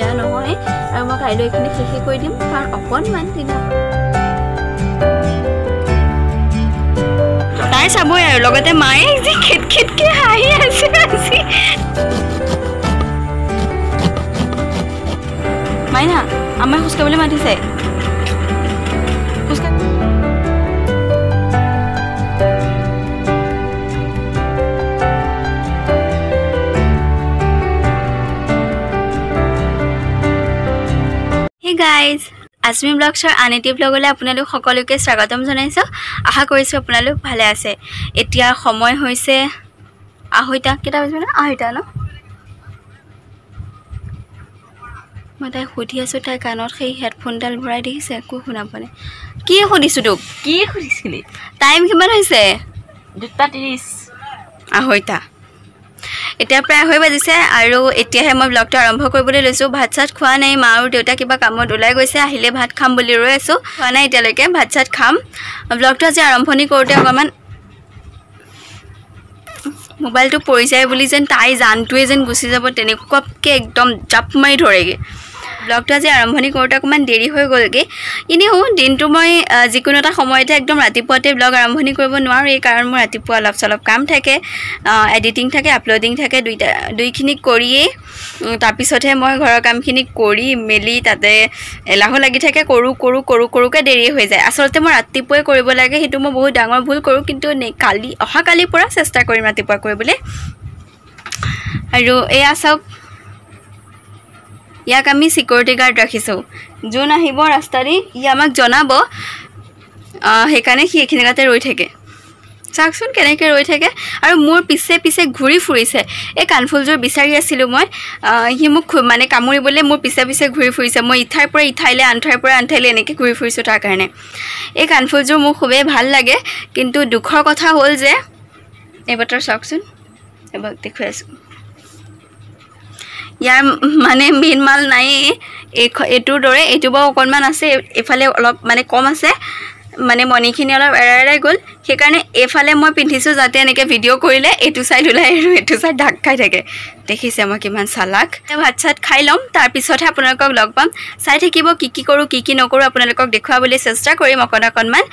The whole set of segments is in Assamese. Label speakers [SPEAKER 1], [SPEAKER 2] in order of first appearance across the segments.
[SPEAKER 1] বেয়া নহয় আৰু মই কাইলৈ এইখিনি শেষে কৰি দিম কাৰণ অকণমান দিনা তাই চাবই আৰু লগতে মায়ে যি খিট খিটকে হাঁহি আছে আজি। মাইনা আমাৰ খোজকাঢ়িবলৈ মাতিছে। গাইজ আজমি ব্লগছৰ আন এটি ব্লগলৈ আপোনালোক সকলোকে স্বাগতম জনাইছোঁ। আশা কৰিছোঁ আপোনালোক ভালে আছে। এতিয়া সময় হৈছে আঢ়ৈটা। কেইটা বাজিব ন? আঢ়ৈটা ন? মই তাইক সুধি আছোঁ তাইৰ কাণত সেই হেডফোনডাল ভৰাই দেখিছে একো শুনা পোৱা নাই। কি সুধিছোঁ তোক?
[SPEAKER 2] কি সুধিছিলি?
[SPEAKER 1] টাইম কিমান হৈছে?
[SPEAKER 2] দুটা ত্ৰিছ।
[SPEAKER 1] আঢ়ৈটা। এতিয়া প্ৰায় হৈ বাজিছে আৰু এতিয়াহে মই ব্লগটো আৰম্ভ কৰিবলৈ লৈছোঁ। ভাত চাত খোৱা নাই মা আৰু দেউতা কিবা কামত ওলাই গৈছে আহিলে ভাত খাম বুলি ৰৈ আছোঁ। খোৱা নাই এতিয়ালৈকে ভাত চাত খাম। ব্লগটো আজি আৰম্ভণি কৰোঁতে অকণমান মোবাইলটো পৰি যায় বুলি যেন তাই জানটোৱে যেন গুচি যাব তেনেকুৱাকৈ একদম জাপ মাৰি ধৰেগৈ। ব্লগটো আজি আৰম্ভণি কৰোঁতে অকণমান দেৰি হৈ গ'লগৈ। এনেও দিনটো মই যিকোনো এটা সময়তে একদম ৰাতিপুৱাতে ব্লগ আৰম্ভণি কৰিব নোৱাৰোঁ। এই কাৰণ মোৰ ৰাতিপুৱা অলপ চলপ কাম থাকে এডিটিং থাকে আপলোডিং থাকে দুইটা দুইখিনি কৰিয়েই তাৰপিছতহে মই ঘৰৰ কামখিনি কৰি মেলি তাতে এলাহো লাগি থাকে কৰোঁ কৰোঁ কৰোঁ কৰোঁকৈ দেৰি হৈ যায়। আচলতে মই ৰাতিপুৱাই কৰিব লাগে সেইটো মই বহুত ডাঙৰ ভুল কৰোঁ কিন্তু কালি অহা কালিৰ পৰা চেষ্টা কৰিম ৰাতিপুৱা কৰিবলৈ। আৰু এয়া চাওক ইয়াক আমি ছিকিউৰিটি গাৰ্ড ৰাখিছোঁ। যোন আহিব ৰাস্তা দি ই আমাক জনাব সেইকাৰণে সি এইখিনি জেগাতে ৰৈ থাকে। চাওকচোন কেনেকৈ ৰৈ থাকে। আৰু মোৰ পিছে পিছে ঘূৰি ফুৰিছে। এই কাণফুলযোৰ বিচাৰি আছিলোঁ মই। সি মোক মানে কামুৰিবলৈ মোৰ পিছে পিছে ঘূৰি ফুৰিছে। মই ইঠাইৰ পৰা ইঠাইলৈ আন ঠাইৰ পৰা আন ঠাইলৈ এনেকৈ ঘূৰি ফুৰিছোঁ তাৰ কাৰণে। এই কাণফুলযোৰ মোৰ খুবেই ভাল লাগে। কিন্তু দুখৰ কথা হ'ল যে এইবাৰ চাওকচোন। এবাৰ দেখুৱাই আছোঁ। ইয়াৰ মানে মেইন মাল এই এইটোৰ দৰে এইটো বাৰু অকণমান আছে এইফালে অলপ মানে কম আছে। মানে মণিখিনি অলপ এৰাই এৰাই গ'ল। সেইকাৰণে এইফালে মই পিন্ধিছোঁ যাতে এনেকৈ ভিডিঅ' কৰিলে এইটো ছাইড ওলাই আৰু এইটো ছাইড ঢাক খাই থাকে। দেখিছে মই কিমান চালাক। ভাত চাত খাই ল'ম তাৰপিছতহে আপোনালোকক লগ পাম। চাই থাকিব কি কি কৰোঁ কি কি নকৰোঁ আপোনালোকক দেখুৱাবলৈ চেষ্টা কৰিম অকণ অকণমান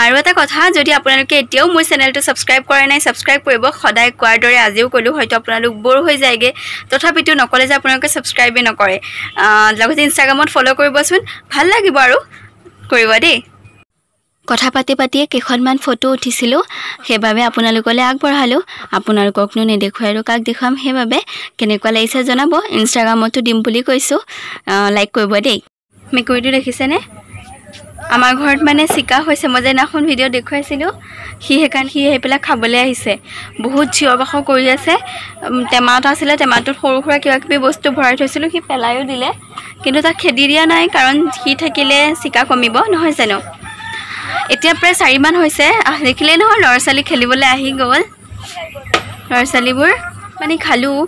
[SPEAKER 1] আৰু এটা কথা যদি আপোনালোকে এতিয়াও মোৰ চেনেলটো ছাবস্ক্ৰাইব কৰা নাই ছাবস্ক্ৰাইব কৰিব। সদায় কোৱাৰ দৰে আজিও ক'লোঁ হয়তো আপোনালোক বৰ হৈ যায়গৈ। তথাপিতো নক'লে যে আপোনালোকে ছাবস্ক্ৰাইবেই নকৰে। লগতে ইনষ্টাগ্ৰামত ফ'ল' কৰিবচোন। ভাল লাগিব আৰু। কৰিব দেই। কথা পাতি পাতিয়ে কেইখনমান ফটো উঠিছিলোঁ সেইবাবে আপোনালোকলৈ আগবঢ়ালোঁ। আপোনালোককনো নেদেখুৱাই আৰু কাক দেখুৱাম সেইবাবে কেনেকুৱা লাগিছে জনাব ইনষ্টাগ্ৰামতো দিম বুলি কৈছোঁ। লাইক কৰিব দেই। মেকুৰীটো দেখিছেনে? আমাৰ ঘৰত মানে চিকা হৈছে মই যে সেইদিনাখন ভিডিঅ' দেখুৱাইছিলোঁ সি সেইকাৰণে সি আহি পেলাই খাবলৈ আহিছে। বহুত চিঞৰ বাখৰ কৰি আছে। টেমা এটা আছিলে টেমাটোত সৰু সুৰা কিবা কিবি বস্তু ভৰাই থৈছিলোঁ সি পেলাইও দিলে। কিন্তু তাক খেদি দিয়া নাই কাৰণ সি থাকিলে চিকা কমিব নহয় জানো? এতিয়া প্ৰায় চাৰিমান হৈছে। দেখিলেই নহয় ল'ৰা ছোৱালী খেলিবলৈ আহি গ'ল। ল'ৰা ছোৱালীবোৰ মানে খালোঁ।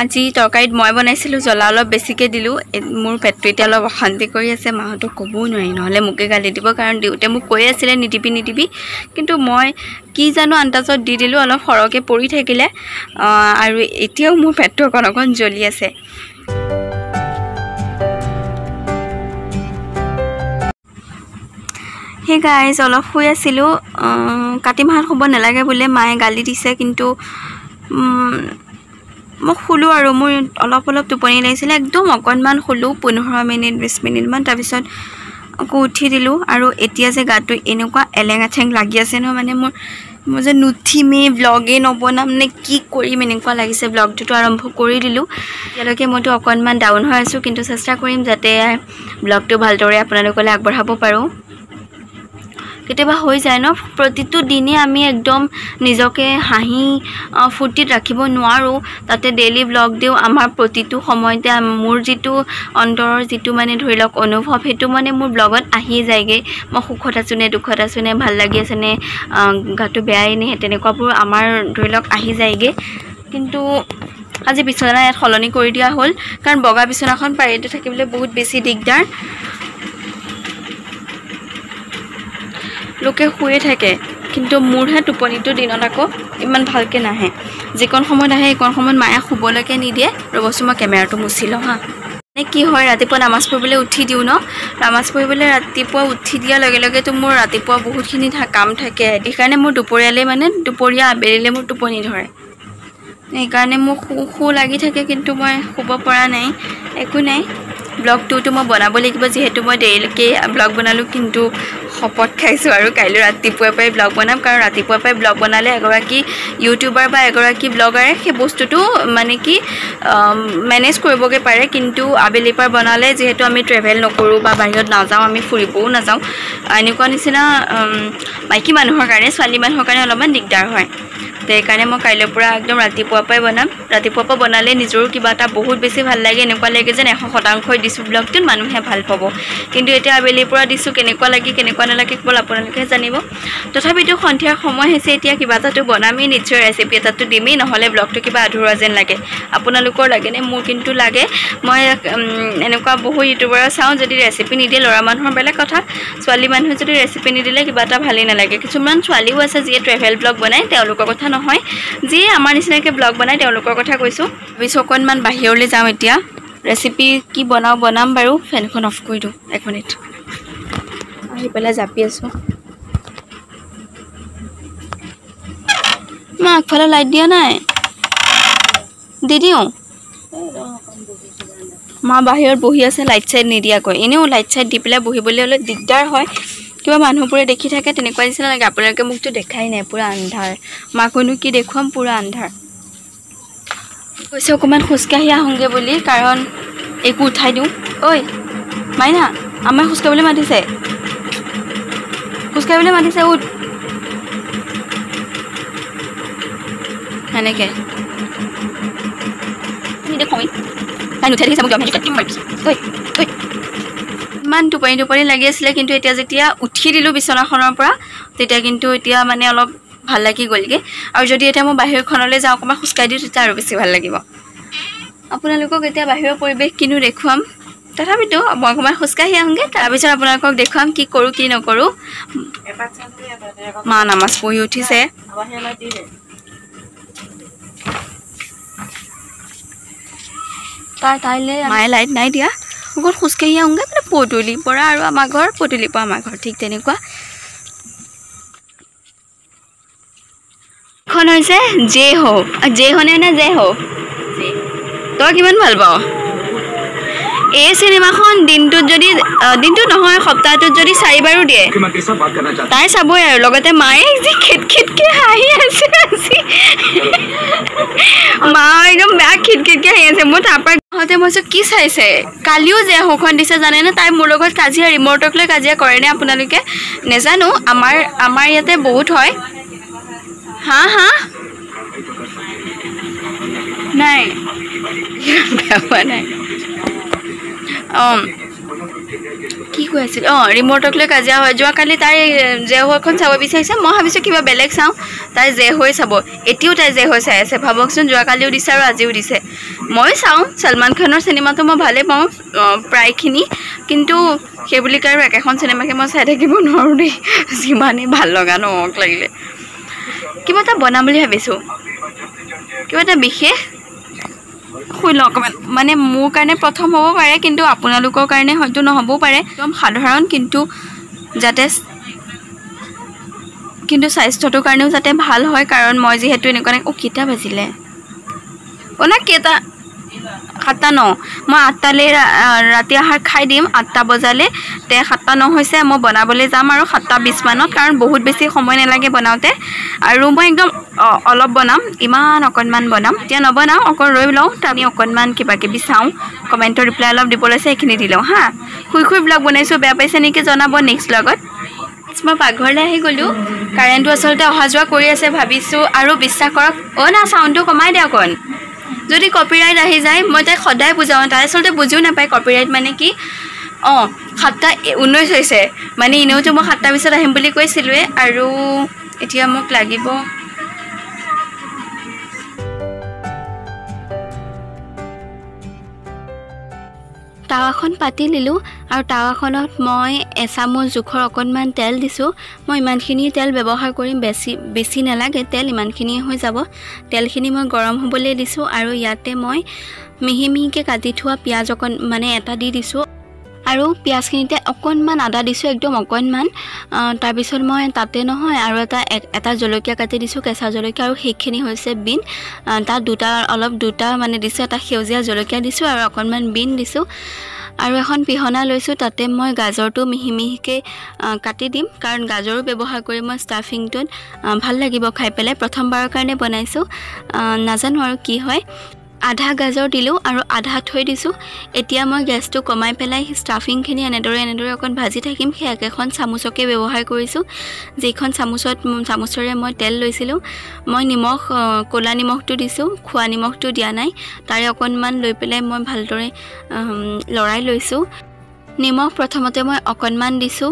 [SPEAKER 1] আজি তৰকাৰীত মই বনাইছিলোঁ জ্বলা অলপ বেছিকৈ দিলোঁ। মোৰ পেটটো এতিয়া অলপ অশান্তি কৰি আছে মাহঁতক ক'বও নোৱাৰি। নহ'লে মোকে গালি দিব কাৰণ দেউতাই মোক কৈ আছিলে নিদিবি নিদিবি। কিন্তু মই কি জানো আন্দাজত দি দিলোঁ অলপ সৰহকৈ পৰি থাকিলে। আৰু এতিয়াও মোৰ পেটটো অকণ অকণ জ্বলি আছে। সেই গাইজ অলপ শুই আছিলোঁ। কাতি মাহত শুব নালাগে বোলে মায়ে গালি দিছে কিন্তু মই শুলোঁ আৰু মোৰ অলপ অলপ টোপনি লাগিছিলে। একদম অকণমান শুলোঁ পোন্ধৰ মিনিট বিছ মিনিটমান তাৰপিছত আকৌ উঠি দিলোঁ। আৰু এতিয়া যে গাটো এনেকুৱা এলেং আঠেং লাগি আছে নহয় মানে মোৰ মই যে নুঠিমেই ব্লগেই নবনাম নে কি কৰিম এনেকুৱা লাগিছে। ব্লগটোতো আৰম্ভ কৰি দিলোঁ। এতিয়ালৈকে মইতো অকণমান ডাউন হৈ আছোঁ কিন্তু চেষ্টা কৰিম যাতে ব্লগটো ভালদৰে আপোনালোকলৈ আগবঢ়াব পাৰোঁ। কেতিয়াবা হৈ যায় ন? প্ৰতিটো দিনে আমি একদম নিজকে হাঁহি আহ, ফূৰ্তিত ৰাখিব নোৱাৰোঁ। তাতে ডেইলি ব্লগ দিওঁ। আমাৰ প্ৰতিটো সময়তে মোৰ যিটো অন্তৰৰ যিটো মানে ধৰি লওক অনুভৱ সেইটো মানে মোৰ ব্লগত আহিয়ে যায়গৈ। মই সুখত আছোঁ নে দুখত আছোঁ নে ভাল লাগি আছে নে আহ, গাটো বেয়াই নে তেনেকুৱাবোৰ আমাৰ ধৰি লওক আহি যায়গৈ। কিন্তু আজি বিচনা ইয়াত সলনি কৰি দিয়া হ'ল। কাৰণ বগা বিচনাখন পাৰিতে থাকিবলৈ বহুত বেছি দিগদাৰ। লোকে শুয়ে থাকে কিন্তু মোৰহে টোপনিটো দিনত আকৌ ইমান ভালকৈ নাহে। যিকণ সময়ত আহে সেইকণ সময়ত মায়ে শুবলৈকে নিদিয়ে। ৰ'বচোন মই কেমেৰাটো মুচি লওঁ হা। মানে কি হয় ৰাতিপুৱা নামাজ পঢ়িবলৈ উঠি দিওঁ ন? নামাজ পঢ়িবলৈ ৰাতিপুৱা উঠি দিয়াৰ লগে লগেতো মোৰ ৰাতিপুৱা বহুতখিনি কাম থাকে। সেইকাৰণে মোৰ দুপৰীয়ালৈ মানে দুপৰীয়া আবেলিলৈ মোৰ টোপনি ধৰে। সেইকাৰণে মোৰ শু শু লাগি থাকে কিন্তু মই শুব পৰা নাই একো নাই। ব্লগ টুটো মই বনাব লাগিব যিহেতু মই দেৰিলৈকে ব্লগ বনালোঁ কিন্তু শপত খাইছোঁ আৰু কাইলৈ ৰাতিপুৱাৰ পৰাই ব্লগ বনাম। কাৰণ ৰাতিপুৱাৰ পৰাই ব্লগ বনালে এগৰাকী ইউটিউবাৰ বা এগৰাকী ব্লগাৰে সেই বস্তুটো মানে কি মেনেজ কৰিবগৈ পাৰে। কিন্তু আবেলিৰ পৰা বনালে যিহেতু আমি ট্ৰেভেল নকৰোঁ বা বাহিৰত নাযাওঁ আমি ফুৰিবও নাযাওঁ। এনেকুৱা নিচিনা মাইকী মানুহৰ কাৰণে ছোৱালী মানুহৰ কাৰণে অলপমান দিগদাৰ হয়। সেইকাৰণে মই কাইলৈৰ পৰা একদম ৰাতিপুৱাৰ পৰাই বনাম। ৰাতিপুৱাৰ পৰা বনালে নিজৰো কিবা এটা বহুত বেছি ভাল লাগে এনেকুৱা লাগে যেন এশ শতাংশই দিছোঁ ব্লগটোত মানুহে ভাল পাব। কিন্তু এতিয়া আবেলিৰ পৰা দিছোঁ কেনেকুৱা লাগে কেনেকুৱা নালাগে কেৱল আপোনালোকেহে জানিব। তথাপিতো সন্ধিয়াৰ সময় হৈছে এতিয়া কিবা এটাতো বনামেই নিশ্চয় ৰেচিপি এটাতো দিমেই নহ'লে ব্লগটো কিবা আধৰুৱা যেন লাগে। আপোনালোকৰ লাগেনে? মোৰ কিন্তু লাগে। মই এনেকুৱা বহু ইউটিউবাৰ চাওঁ যদি ৰেচিপি নিদিয়ে ল'ৰা মানুহৰ বেলেগ কথা। ছোৱালী মানুহে যদি ৰেচিপি নিদিলে কিবা এটা ভালেই নালাগে। কিছুমান ছোৱালীও আছে যিয়ে ট্ৰেভেল ব্লগ বনায় তেওঁলোকৰ কথা নহয় যিয়ে আমাৰ নিচিনাকৈ ব্লগ বনায় তেওঁলোকৰ কথা কৈছোঁ। ভাবিছোঁ অকণমান বাহিৰলৈ যাওঁ এতিয়া। ৰেচিপি কি বনাওঁ বনাম বাৰু ফেনখন অফ কৰি দিওঁ এক মিনিট আহি পেলাই জাপি আছোঁ। মই আগফালে লাইট দিয়া নাই? দি দিওঁ। মা বাহিৰত বহি আছে লাইট চাইট নিদিয়াকৈ। এনেও লাইট চাইট দি পেলাই বহিবলৈ হ'লে দিগদাৰ হয়। কিবা মানুহবোৰে দেখি থাকে তেনেকুৱা নিচিনা লাগে। আপোনালোকে মোকতো দেখাই নাই পূৰা আন্ধাৰ। মাকোনো কি দেখুৱাম পূৰা আন্ধাৰ। কৈছে অকণমান খোজকাঢ়ি আহোঁগৈ বুলি কাৰণ একো উঠাই দিওঁ। ঐ মাইনা আমাক খোজকাঢ়িবলৈ মাতিছে। খোজকাঢ়িবলৈ মাতিছে উঠ। সেনেকৈ। দেখুৱাই তাই নুঠাই দেখিছে মোক ঐ ঐ। ইমান টোপনি টোপনি লাগি আছিলে কিন্তু এতিয়া যেতিয়া উঠি দিলোঁ বিচনাখনৰ পৰা তেতিয়া কিন্তু এতিয়া মানে অলপ ভাল লাগি গ'লগৈ। আৰু যদি এতিয়া মই বাহিৰখনলৈ যাওঁ অকণমান খোজকাঢ়ি দিওঁ তেতিয়া আৰু বেছি ভাল লাগিব। আপোনালোকক এতিয়া বাহিৰৰ পৰিৱেশ কিনো দেখুৱাম? তথাপিতো মই অকণমান খোজকাঢ়ি আহোঁগৈ তাৰপিছত আপোনালোকক দেখুৱাম কি কৰোঁ কি নকৰোঁ। মা নামাজ পঢ়ি উঠিছে। তাই তাইলৈ মায়ে লাইট নাই দিয়া। অকল খোজকাঢ়ি আহোঁগৈ মানে পদূলিৰ পৰা আৰু আমাৰ ঘৰ পদূলিৰ পৰা আমাৰ ঘৰ ঠিক তেনেকুৱা। এখন হৈছে জে হৌ জে হনে নে জে হৌ? তই কিমান ভাল পাওঁ এই চিনেমাখন দিনটোত যদি দিনটোত নহয় সপ্তাহটোত যদি চাৰিবাৰো দিয়ে তাই চাবই আৰু। লগতে মায়ে যি খিট খিটকে হাঁহি আছে আজি। মা একদম বেয়া খিট খিটকে হাঁহি আছে। মোৰ তাৰপৰা সিহঁতে মই কি চাইছে? কালিও যে সুখন দিছে জানেনে? তাই মোৰ লগত কাজিয়া ৰিমৰ্টক লৈ কাজিয়া কৰেনে আপোনালোকে নেজানো। আমাৰ আমাৰ ইয়াতে বহুত হয়। হা হা? নাই। বেয়া হোৱা নাই। অঁ। কি কৈ আছিল? অঁ ৰিমৰ্টক লৈ কাজিয়া হয়। যোৱাকালি তাই জে হৈখন চাব বিচাৰিছে। মই ভাবিছোঁ কিবা বেলেগ চাওঁ। তাই জে হৈ চাব। এতিয়াও তাই জে হৈ চাই আছে। ভাবকচোন যোৱাকালিও দিছে আৰু আজিও দিছে। মই চাওঁ। সলমান খানৰ চিনেমাটো মই ভালেই পাওঁ প্ৰায়খিনি। কিন্তু সেই বুলি আৰু একেখন চিনেমাকে মই চাই থাকিব নোৱাৰোঁ দেই। যিমানেই ভাল লগা ন মোক লাগিলে। কিবা এটা বনাম বুলি ভাবিছোঁ। কিবা এটা বিশেষ শুই লওঁ অকণমান মানে মোৰ কাৰণে প্ৰথম হ'ব পাৰে কিন্তু আপোনালোকৰ কাৰণে হয়তো নহ'বও পাৰে। একদম সাধাৰণ কিন্তু যাতে কিন্তু স্বাস্থ্যটোৰ কাৰণেও যাতে ভাল হয় কাৰণ মই যিহেতু এনেকুৱা অ' কেইটা বাজিলে? নাই কেইটা সাতটা ন। মই আঠটালৈ ৰাতি আহাৰ খাই দিম আঠটা বজালৈ। তে সাতটা ন হৈছে মই বনাবলৈ যাম আৰু সাতটা বিছ মানত কাৰণ বহুত বেছি সময় নালাগে বনাওঁতে। আৰু মই একদম অলপ বনাম ইমান অকণমান বনাম। এতিয়া নবনাওঁ অকণ ৰৈ লওঁ তাৰ আমি অকণমান কিবা কিবি চাওঁ। কমেণ্টৰ ৰিপ্লাই অলপ দিব লৈছে সেইখিনি দি লওঁ হা। শুই শুই ব্লগ বনাইছোঁ বেয়া পাইছে নেকি জনাব নেক্সট ব্লগত মই পাকঘৰলৈ আহি গ'লোঁ কাৰেণ্টটো আচলতে অহা যোৱা কৰি আছে ভাবিছোঁ আৰু বিশ্বাস কৰক অ' না চাউণ্ডটো কমাই দে অকণ যদি কপিৰাইট আহি যায় মই তাইক সদায় বুজাওঁ তাই আচলতে বুজিও নাপায় কপিৰাইট মানে কি? অঁ সাতটা ঊনৈছ হৈছে। মানে এনেওতো মই সাতটা পিছত আহিম বুলি কৈছিলোঁৱে আৰু এতিয়া মোক লাগিব টাৱাখন পাতি লিলোঁ আৰু টাৱাখনত মই এচামুচ জোখৰ অকণমান তেল দিছোঁ। মই ইমানখিনি তেল ব্যৱহাৰ কৰিম বেছি বেছি নালাগে তেল ইমানখিনিয়ে হৈ যাব। তেলখিনি মই গৰম হ'বলৈ দিছোঁ আৰু ইয়াতে মই মিহি মিহিকৈ কাটি থোৱা পিঁয়াজ অকণ মানে এটা দি দিছোঁ। আৰু পিঁয়াজখিনিতে অকণমান আদা দিছোঁ একদম অকণমান। তাৰপিছত মই তাতে নহয় আৰু এটা এটা জলকীয়া কাটি দিছোঁ কেঁচা জলকীয়া আৰু সেইখিনি হৈছে বিন। তাত দুটা অলপ দুটা মানে দিছোঁ এটা সেউজীয়া জলকীয়া দিছোঁ আৰু অকণমান বিন দিছোঁ। আৰু এখন পিহনা লৈছোঁ তাতে মই গাজৰটো মিহি মিহিকৈ কাটি দিম। কাৰণ গাজৰো ব্যৱহাৰ কৰি মই ষ্টাফিংটোত ভাল লাগিব খাই পেলাই। প্ৰথমবাৰৰ কাৰণে বনাইছোঁ। নাজানো আৰু কি হয়। আধা গাজৰ দিলোঁ আৰু আধা থৈ দিছোঁ। এতিয়া মই গেছটো কমাই পেলাই ষ্টাফিংখিনি এনেদৰে এনেদৰে অকণ ভাজি থাকিম। সেই একেখন চামুচকে ব্যৱহাৰ কৰিছোঁ। যিখন চামুচত চামুচেৰে মই তেল লৈছিলোঁ। মই নিমখ ক'লা নিমখটো দিছোঁ। খোৱা নিমখটো দিয়া নাই। তাৰে অকণমান লৈ পেলাই মই ভালদৰে লৰাই লৈছোঁ। নিমখ প্ৰথমতে মই অকণমান দিছোঁ।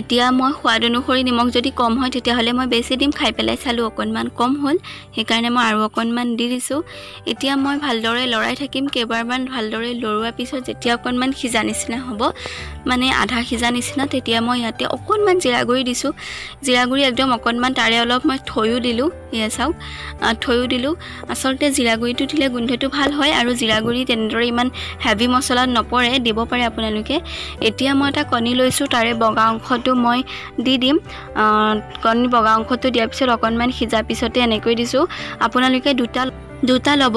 [SPEAKER 1] এতিয়া মই সোৱাদ অনুসৰি নিমখ যদি কম হয় তেতিয়াহ'লে মই বেছি দিম। খাই পেলাই চালোঁ অকণমান কম হ'ল সেইকাৰণে মই আৰু অকণমান দি দিছোঁ। এতিয়া মই ভালদৰে লৰাই থাকিম। কেইবাৰমান ভালদৰে লৰোৱাৰ পিছত যেতিয়া অকণমান সিজা নিচিনা হ'ব মানে আধা সিজা নিচিনা তেতিয়া মই ইয়াতে অকণমান জিৰা গুড়ি দিছোঁ। জিৰা গুড়ি একদম অকণমান তাৰে অলপ মই থৈও দিলোঁ। এয়া চাওক থৈও দিলোঁ। আচলতে জিৰা গুড়িটো দিলে গোন্ধটো ভাল হয় আৰু জিৰা গুড়ি তেনেদৰে ইমান হেভি মছলাত নপৰে দিব পাৰে আপোনালোকে। এতিয়া মই এটা কণী লৈছোঁ তাৰে বগা অংশটো মই দি দিম। কণী বগা অংশটো দিয়াৰ পিছত অকণমান সিজাৰ পিছতে এনেকৈ দিছোঁ। আপোনালোকে দুটা দুটা ল'ব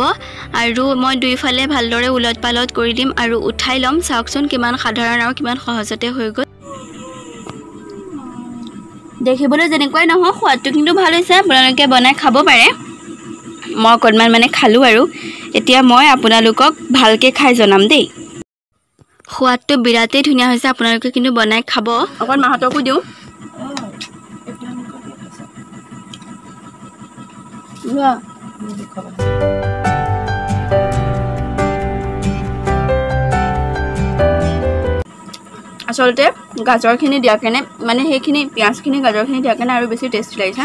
[SPEAKER 1] আৰু মই দুইফালে ভালদৰে ওলট পালট কৰি দিম আৰু উঠাই ল'ম। চাওকচোন কিমান সাধাৰণ আৰু কিমান সহজতে হৈ গ'ল। দেখিবলৈ যেনেকুৱাই নহওক সোৱাদটো কিন্তু ভাল হৈছে। আপোনালোকে বনাই খাব পাৰে। মই অকণমান মানে খালোঁ আৰু। এতিয়া মই আপোনালোকক ভালকৈ খাই জনাম দেই। সোৱাদটো বিৰাটেই ধুনীয়া হৈছে আপোনালোকে কিন্তু বনাই খাব। অকণ মাহঁতকো দিওঁ। আচলতে গাজৰখিনি দিয়াৰ কাৰণে মানে সেইখিনি পিঁয়াজখিনি গাজৰখিনি দিয়াৰ কাৰণে আৰু বেছি টেষ্টি লাগিছে।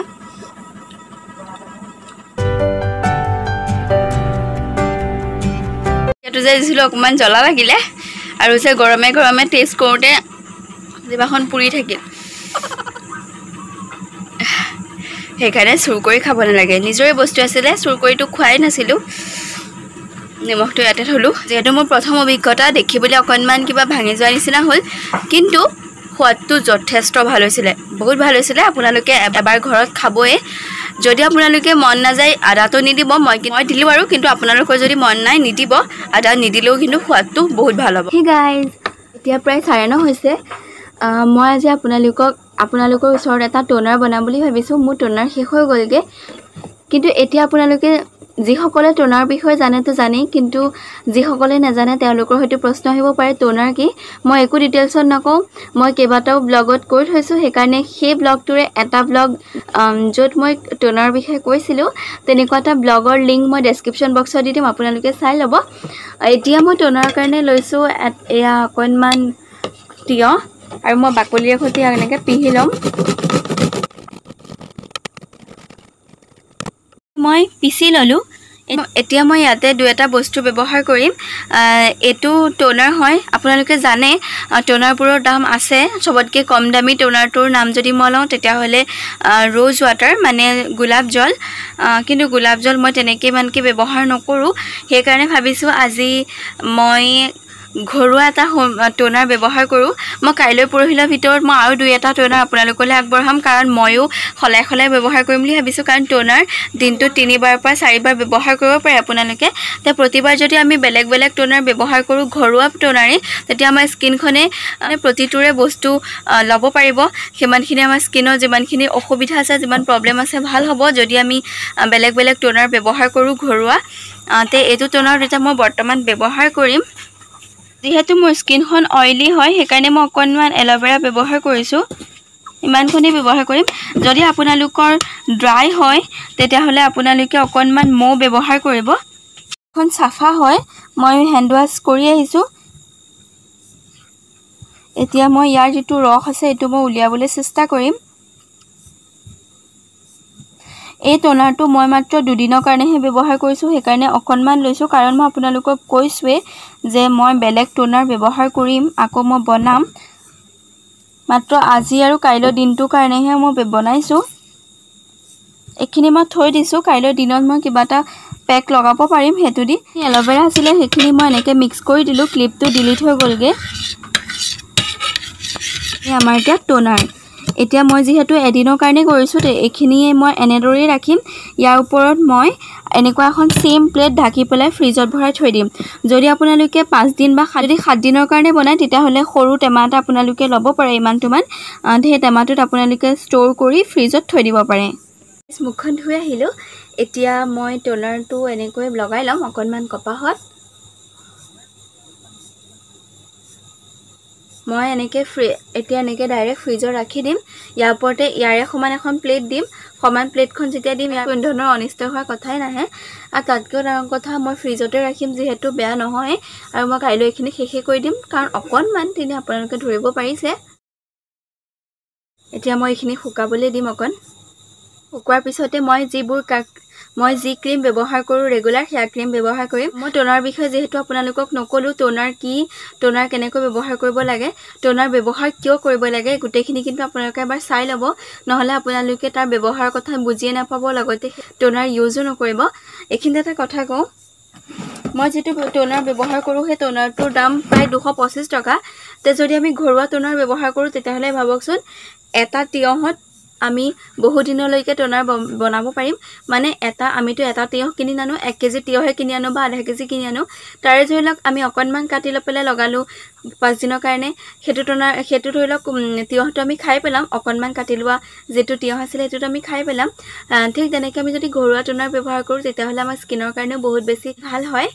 [SPEAKER 1] যে দিছিলোঁ অকণমান জ্বলা লাগিলে। আৰু যে গৰমে গৰমে টেষ্ট কৰোঁতে জিভাখন পুৰি থাকিল সেইকাৰণে চুৰ কৰি খাব নালাগে। নিজৰে বস্তু আছিলে চুৰ কৰিতো খোৱাই নাছিলোঁ। নিমখটো ইয়াতে থ'লোঁ। যিহেতু মোৰ প্ৰথম অভিজ্ঞতা দেখিবলৈ অকণমান কিবা ভাঙি যোৱা নিচিনা হ'ল কিন্তু সোৱাদটো যথেষ্ট ভাল হৈছিলে। বহুত ভাল হৈছিলে। আপোনালোকে এবাৰ ঘৰত খাবই যদি আপোনালোকে মন নাযায় আদাটো নিদিব মই মই দিলোঁ আৰু কিন্তু আপোনালোকৰ যদি মন নাই নিদিব। আদা নিদিলেও কিন্তু সোৱাদটো বহুত ভাল হ'ব। এতিয়া প্ৰায় চাৰে ন হৈছে। মই আজি আপোনালোকক আপোনালোকৰ ওচৰত এটা ট'নাৰ বনাম বুলি ভাবিছোঁ। মোৰ ট'নাৰ শেষ হৈ গ'লগৈ। কিন্তু এতিয়া আপোনালোকে যিসকলে ট'নাৰ বিষয়ে জানেতো জানেই কিন্তু যিসকলে নাজানে তেওঁলোকৰ হয়তো প্ৰশ্ন আহিব পাৰে ট'নাৰ কি? মই একো ডিটেইলছত নকওঁ মই কেইবাটাও ব্লগত কৈ থৈছোঁ সেইকাৰণে সেই ব্লগটোৰে এটা ব্লগ য'ত মই ট'নাৰ বিষয়ে কৈছিলোঁ তেনেকুৱা এটা ব্লগৰ লিংক মই ডেছক্ৰিপশ্যন বক্সত দি দিম আপোনালোকে চাই ল'ব। এতিয়া মই ট'নাৰৰ কাৰণে লৈছোঁ এয়া অকণমান তিয়হ আৰু মই বাকলিৰে সৈতে এনেকৈ পিহি ল'ম। মই পিচি ল'লোঁ। এতিয়া মই ইয়াতে দুই এটা বস্তু ব্যৱহাৰ কৰিম। এইটো ট'নাৰ হয়। আপোনালোকে জানে ট'নাৰবোৰৰ দাম আছে। চবতকৈ কম দামী ট'নাৰটোৰ নাম যদি মই লওঁ তেতিয়াহ'লে ৰ'জ ৱাটাৰ মানে গোলাপ জল। কিন্তু গোলাপ জল মই তেনেকৈ ইমানকৈ ব্যৱহাৰ নকৰোঁ। সেইকাৰণে ভাবিছোঁ আজি মই ঘৰুৱা এটা ট'নাৰ ব্যৱহাৰ কৰোঁ। মই কাইলৈ পৰহিলৰ ভিতৰত মই আৰু দুই এটা ট'নাৰ আপোনালোকলৈ আগবঢ়াম কাৰণ ময়ো সলাই সলাই ব্যৱহাৰ কৰিম বুলি ভাবিছোঁ কাৰণ ট'নাৰ দিনটোত তিনিবাৰৰ পৰা চাৰিবাৰ ব্যৱহাৰ কৰিব পাৰে আপোনালোকে। তে প্ৰতিবাৰ যদি আমি বেলেগ বেলেগ ট'নাৰ ব্যৱহাৰ কৰোঁ ঘৰুৱা ট'নাৰেই তেতিয়া আমাৰ স্কিনখনে প্ৰতিটোৰে বস্তু ল'ব পাৰিব। সিমানখিনি আমাৰ স্কিনৰ যিমানখিনি অসুবিধা আছে যিমান প্ৰব্লেম আছে ভাল হ'ব। যদি আমি বেলেগ বেলেগ ট'নাৰ ব্যৱহাৰ কৰোঁ ঘৰুৱা তে এইটো ট'নাৰ এতিয়া মই বৰ্তমান ব্যৱহাৰ কৰিম যিহেতু মোৰ স্কিনখন অইলি হয় সেইকাৰণে মই অকণমান এল'ভেৰা ব্যৱহাৰ কৰিছোঁ। ইমানখিনি ব্যৱহাৰ কৰিম। যদি আপোনালোকৰ ড্ৰাই হয় তেতিয়াহ'লে আপোনালোকে অকণমান মৌ ব্যৱহাৰ কৰিব। এখন চাফা হয় মই হেণ্ড ৱাছ কৰি আহিছোঁ। এতিয়া মই ইয়াৰ যিটো ৰস আছে এইটো মই উলিয়াবলৈ চেষ্টা কৰিম। এই ট'নাৰটো মই মাত্ৰ দুদিনৰ কাৰণেহে ব্যৱহাৰ কৰিছোঁ সেইকাৰণে অকণমান লৈছোঁ। কাৰণ মই আপোনালোকক কৈছোঁৱেই যে মই বেলেগ ট'নাৰ ব্যৱহাৰ কৰিম আকৌ মই বনাম। মাত্ৰ আজি আৰু কাইলৈ দিনটোৰ কাৰণেহে মই বনাইছোঁ। এইখিনি মই থৈ দিছোঁ। কাইলৈ দিনত মই কিবা এটা পেক লগাব পাৰিম সেইটো দি। এল'ভেৰা আছিলে সেইখিনি মই এনেকৈ মিক্স কৰি দিলোঁ। ক্লিপটো ডিলিট হৈ গ'লগৈ। আমাৰ এতিয়া ট'নাৰ এতিয়া মই যিহেতু এদিনৰ কাৰণে কৰিছোঁ এইখিনিয়ে মই এনেদৰেই ৰাখিম। ইয়াৰ ওপৰত মই এনেকুৱা এখন ছেইম প্লেট ঢাকি পেলাই ফ্ৰিজত ভৰাই থৈ দিম। যদি আপোনালোকে পাঁচদিন বা যদি সাতদিনৰ কাৰণে বনায় তেতিয়াহ'লে সৰু টেমা এটা আপোনালোকে ল'ব পাৰে ইমানটোমান। সেই টেমাটোত আপোনালোকে ষ্ট'ৰ কৰি ফ্ৰিজত থৈ দিব পাৰে। মুখখন ধুই আহিলোঁ। এতিয়া মই ট'নাৰটো এনেকৈ লগাই ল'ম অকণমান কপাহত। মই এনেকৈ ফ্ৰী এতিয়া এনেকৈ ডাইৰেক্ট ফ্ৰিজত ৰাখি দিম। ইয়াৰ ওপৰতে ইয়াৰে সমান এখন প্লেট দিম। সমান প্লেটখন যেতিয়া দিম ইয়াৰ কোনো ধৰণৰ অনিষ্ট হোৱাৰ কথাই নাহে। আৰু তাতকৈও ডাঙৰ কথা মই ফ্ৰিজতে ৰাখিম যিহেতু বেয়া নহয় আৰু মই কাইলৈ এইখিনি শেষেই কৰি দিম। কাৰণ অকণমান তিনি আপোনালোকে ধৰিব পাৰিছে। এতিয়া মই এইখিনি শুকাবলৈ দিম অকণ। শুকোৱাৰ পিছতে মই যিবোৰ কাক মই যি ক্ৰীম ব্যৱহাৰ কৰোঁ ৰেগুলাৰ সেয়া ক্ৰীম ব্যৱহাৰ কৰিম। মই ট'নাৰ বিষয়ে যিহেতু আপোনালোকক নক'লোঁ ট'নাৰ কি ট'নাৰ কেনেকৈ ব্যৱহাৰ কৰিব লাগে ট'নাৰ ব্যৱহাৰ কিয় কৰিব লাগে গোটেইখিনি কিন্তু আপোনালোকে এবাৰ চাই ল'ব। নহ'লে আপোনালোকে তাৰ ব্যৱহাৰৰ কথা বুজিয়ে নাপাব লগতে ট'নাৰ ইউজো নকৰিব। এইখিনিতে এটা কথা কওঁ। মই যিটো ট'নাৰ ব্যৱহাৰ কৰোঁ সেই ট'নাৰটোৰ দাম প্ৰায় দুশ পঁচিছ টকা। তে যদি আমি ঘৰুৱা ট'নাৰ ব্যৱহাৰ কৰোঁ তেতিয়াহ'লে ভাবকচোন এটা তিয়ঁহত আমি বহুদিনলৈকে ট'নাৰ বনাব পাৰিম। মানে এটা আমিতো এটা তিয়ঁহ কিনি নানো এক কেজি তিয়ঁহে কিনি আনো বা আধা কেজি কিনি আনো। তাৰে ধৰি লওক আমি অকণমান কাটি লৈ পেলাই লগালোঁ। পাঁচদিনৰ কাৰণে সেইটো ট'নাৰ সেইটো ধৰি লওক তিয়ঁহটো আমি খাই পেলাম অকণমান কাটি লোৱা যিটো তিয়ঁহ আছিলে সেইটোতো আমি খাই পেলাম। ঠিক তেনেকৈ আমি যদি ঘৰুৱা ট'নাৰ ব্যৱহাৰ কৰোঁ তেতিয়াহ'লে আমাৰ স্কিনৰ কাৰণেও বহুত বেছি ভাল হয়।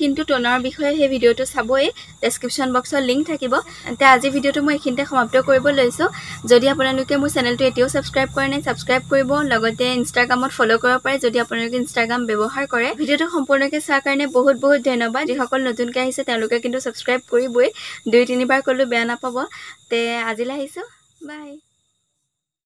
[SPEAKER 1] কিন্তু ট'নাৰৰ বিষয়ে সেই ভিডিঅ'টো চাবই ডেছক্ৰিপশ্যন বক্সত লিংক থাকিব। এতিয়া আজি ভিডিঅ'টো মই এইখিনিতে সমাপ্ত কৰিব লৈছোঁ। যদি আপোনালোকে মোৰ চেনেলটো এতিয়াও ছাবস্ক্ৰাইব কৰে নাই ছাবস্ক্ৰাইব কৰিব লগতে ইনষ্টাগ্ৰামত ফ'ল' কৰিব পাৰে যদি আপোনালোকে ইনষ্টাগ্ৰাম ব্যৱহাৰ কৰে। ভিডিঅ'টো সম্পূৰ্ণকৈ চোৱাৰ কাৰণে বহুত বহুত ধন্যবাদ। যিসকল নতুনকৈ আহিছে তেওঁলোকে কিন্তু ছাবস্ক্ৰাইব কৰিবই। দুই তিনিবাৰ ক'লোঁ বেয়া নাপাব। তে আজিলৈ আহিছোঁ। বাই।